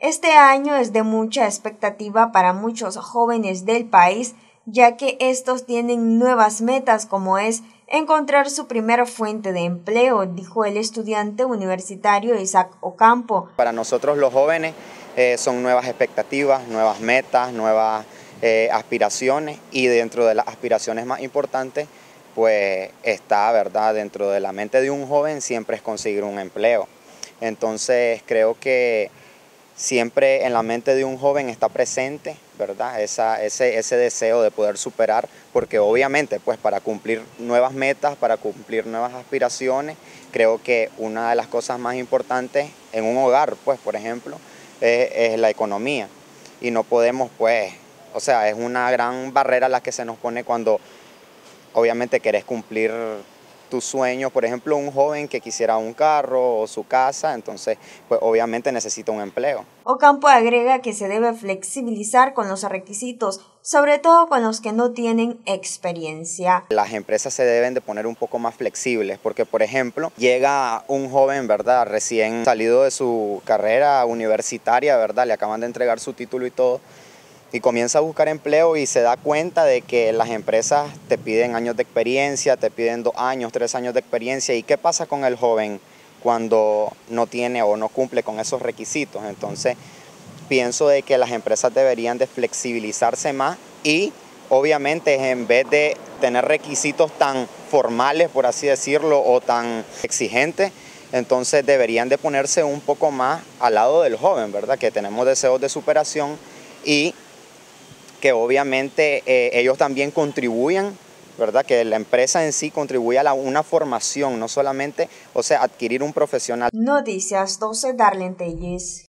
Este año es de mucha expectativa para muchos jóvenes del país, ya que estos tienen nuevas metas como es encontrar su primera fuente de empleo, dijo el estudiante universitario Isaac Ocampo. Para nosotros los jóvenes eh, son nuevas expectativas, nuevas metas, nuevas eh, aspiraciones y dentro de las aspiraciones más importantes pues está, ¿verdad? Dentro de la mente de un joven siempre es conseguir un empleo. Entonces creo que siempre en la mente de un joven está presente, ¿verdad? Ese, ese deseo de poder superar, porque obviamente pues para cumplir nuevas metas, para cumplir nuevas aspiraciones, creo que una de las cosas más importantes en un hogar, pues por ejemplo, es, es la economía. Y no podemos pues, o sea, es una gran barrera la que se nos pone cuando obviamente querés cumplir tu sueño, por ejemplo, un joven que quisiera un carro o su casa, entonces pues obviamente necesita un empleo. Ocampo agrega que se debe flexibilizar con los requisitos, sobre todo con los que no tienen experiencia. Las empresas se deben de poner un poco más flexibles porque, por ejemplo, llega un joven, ¿verdad? Recién salido de su carrera universitaria, ¿verdad? Le acaban de entregar su título y todo y comienza a buscar empleo y se da cuenta de que las empresas te piden años de experiencia, te piden dos años, tres años de experiencia. ¿Y qué pasa con el joven cuando no tiene o no cumple con esos requisitos? Entonces, pienso de que las empresas deberían de flexibilizarse más y obviamente en vez de tener requisitos tan formales, por así decirlo, o tan exigentes, entonces deberían de ponerse un poco más al lado del joven, ¿verdad? Que tenemos deseos de superación y que obviamente eh, ellos también contribuyan, ¿verdad? Que la empresa en sí contribuya a una formación, no solamente, o sea, adquirir un profesional. Noticias 12 Darlene Telles.